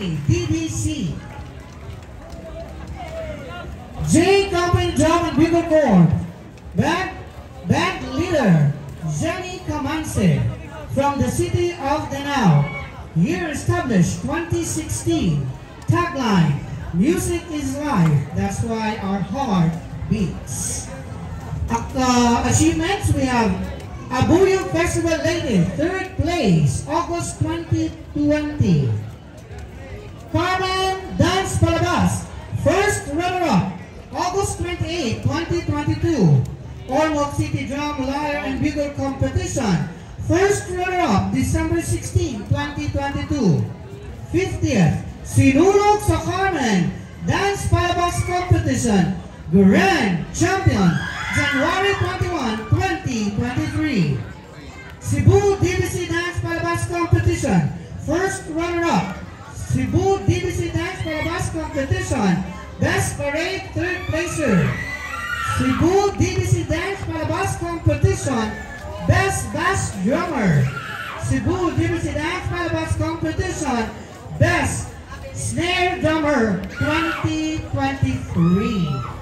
Company, DBC. J Company Drum and Bugle Corps. Band, band leader, Jenny Kamanse from the city of Danao. Year established 2016. Tagline, music is life, that's why our heart beats. At, uh, achievements, we have Abuyo Festival Lady, third place, August 2020. Carmen Dance Palabas, first runner-up, August 28, 2022. Ormoc City Drum, Lyre, and Bugle Competition, first runner-up, December 16, 2022. 50th, Sinulog sa Carmen Dance Palabas Competition, Grand Champion, January 21, 2023. Cebu DBC Dance Palabas Competition, first runner-up, Cebu DBC Dance Palabas Competition, Best Parade third placer. Cebu DBC Dance Palabas Competition, Best Bass Drummer. Cebu DBC Dance Palabas Competition, Best Snare Drummer 2023.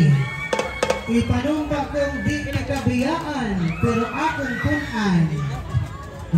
Company. Ipanumpa ko di nagkabiyaan, pero akong kunan.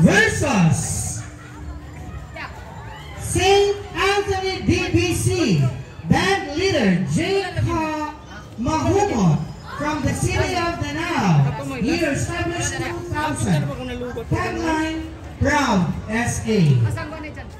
Versus St. Anthony DBC, band leader J. Ka Mahumo from the city of Danao, year established 2000. Tagline, Proud SA.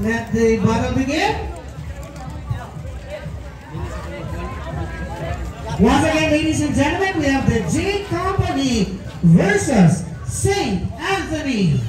Let the battle begin. Once again, ladies and gentlemen, we have the J Company versus St. Anthony.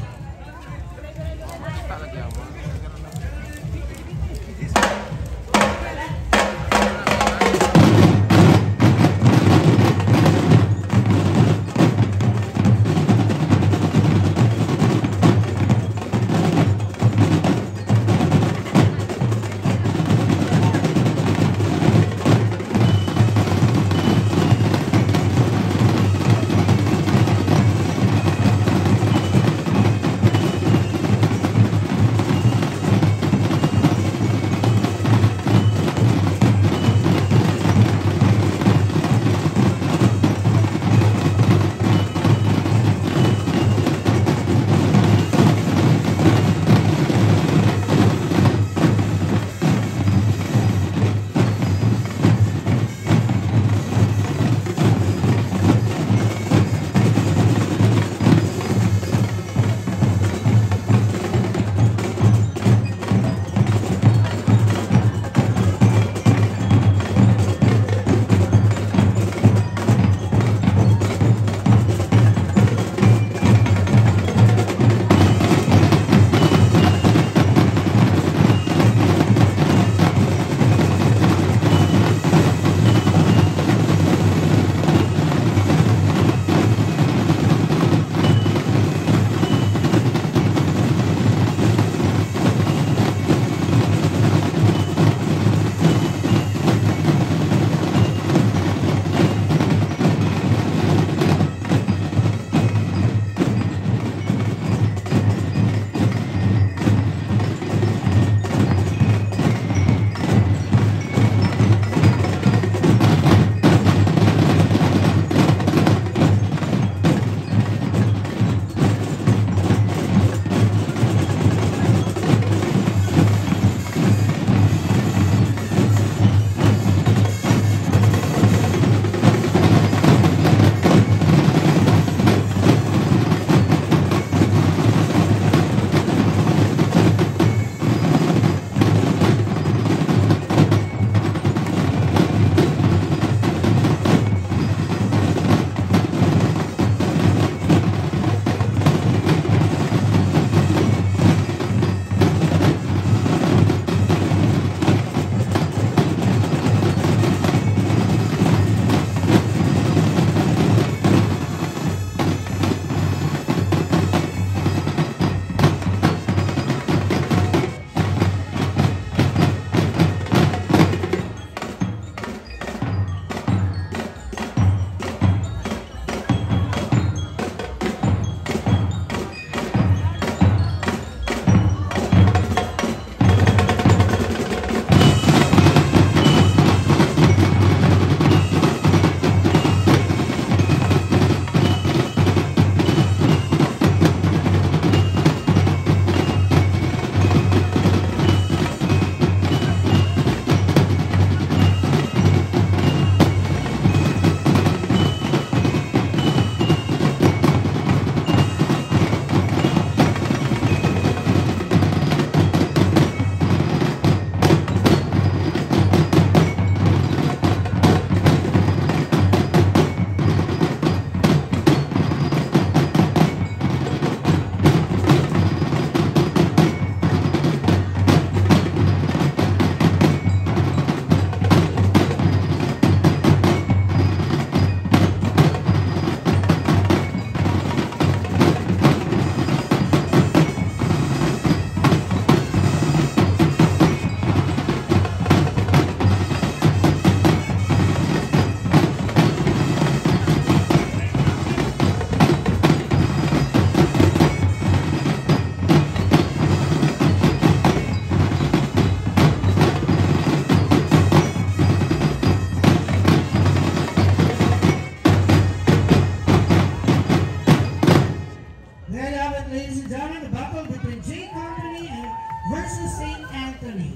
Anthony.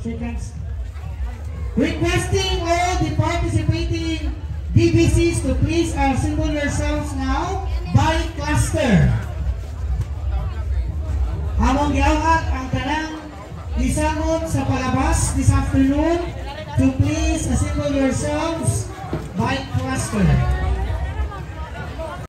Seconds. Requesting all the participating DBCs to please uh, assemble yourselves now by cluster. Among yawag ang kanang disangon sa palabas this afternoon to please uh, assemble yourselves by cluster.